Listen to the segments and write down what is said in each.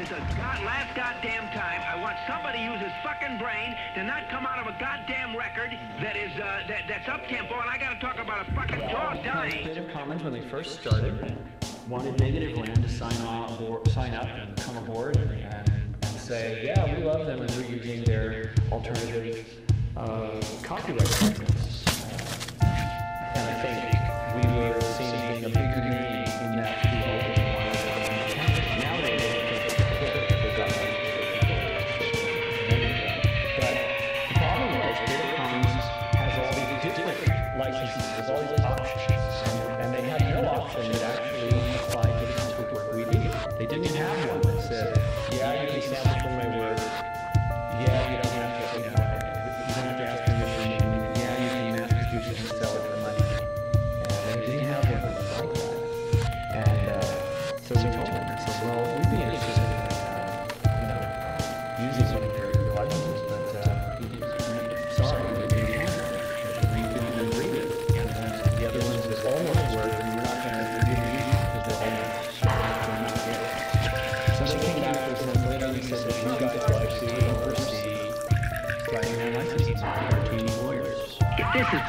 It's a god last goddamn time I want somebody to use his fucking brain to not come out of a goddamn record that is uh, that that's up tempo, and I gotta talk about a fucking dog dying. Legislative Commons, when they first started, wanted Negativland to sign on, or sign up and come aboard and, say, yeah, we love them, and we're using their alternative uh, copyright records. Uh, and I think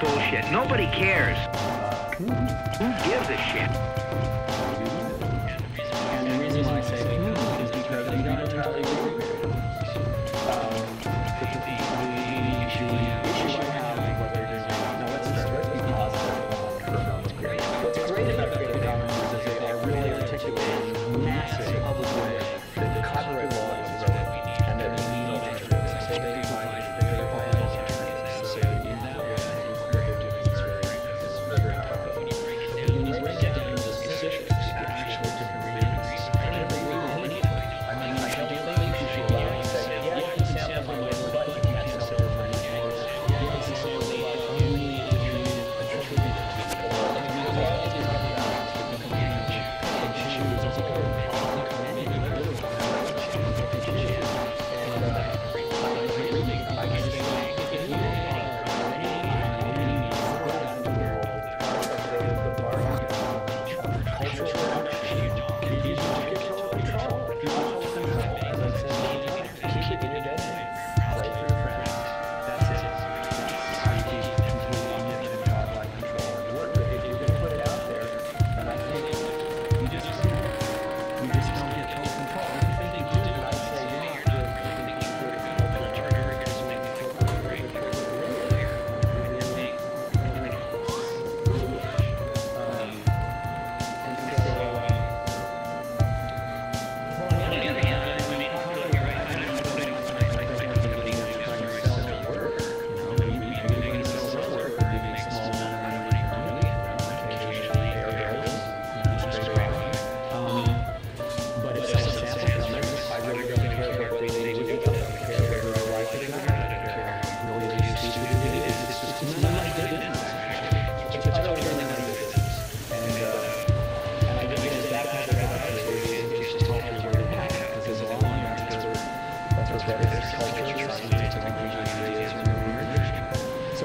bullshit. Nobody cares. Who gives a shit?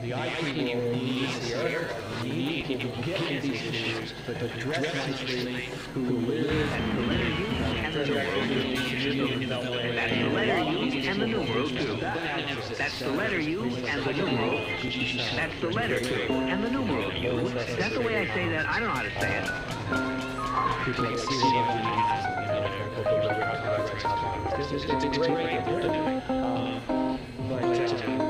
the IT world needs the earth. We need people who get these issues, but address these issues, who live and breathe That's the letter U and the numeral two. That's the letter U and the numeral. That's the letter U and the numeral U. That's the way I say that. I don't know how to say it. People don't It's great what they're doing. But.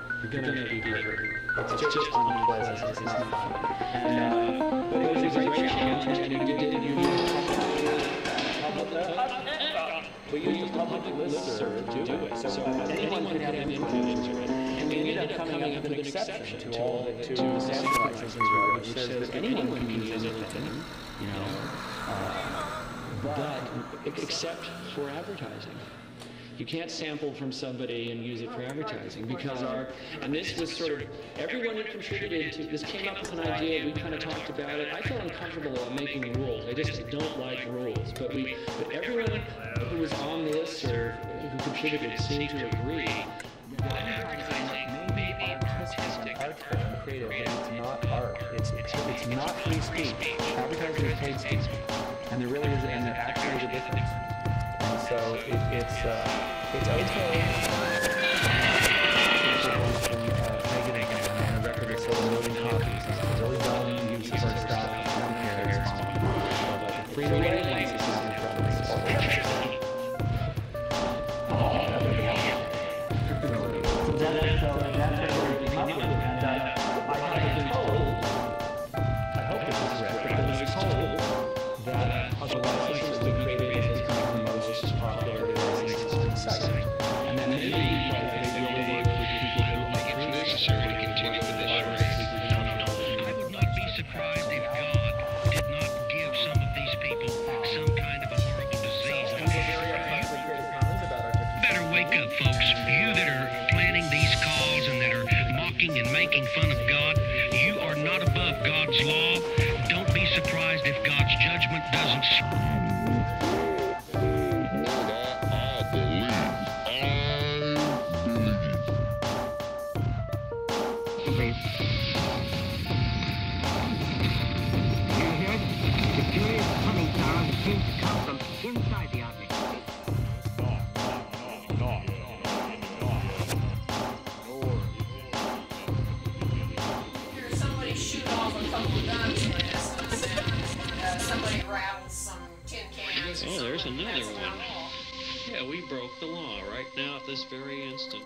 you're gonna be hurt. It's just unpleasant. It's not. And uh, but it was a great challenge, and you did you we used a public listserv to do it, so anyone could have input into it. And we ended up coming up with an exception to all the to the sample licensing law, which says that anyone can use anything, you know, uh, but except for advertising. You can't sample from somebody and use it for advertising because our, and this was sort of, everyone who contributed to, this came up with an idea, we kind of talked about it. I felt uncomfortable about making rules. I just don't like rules. But we, but everyone who was on the list or who contributed seemed to agree it's not free speech. Advertising is paid speech. And there really is, and there actually is a difference. So it, it's, uh, it's okay. Mocking and making fun of God, you are not above God's law. Don't be surprised if God's judgment doesn't. I believe. Somebody rattles some tin cans. Oh, there's another one. Yeah, we broke the law right now at this very instant.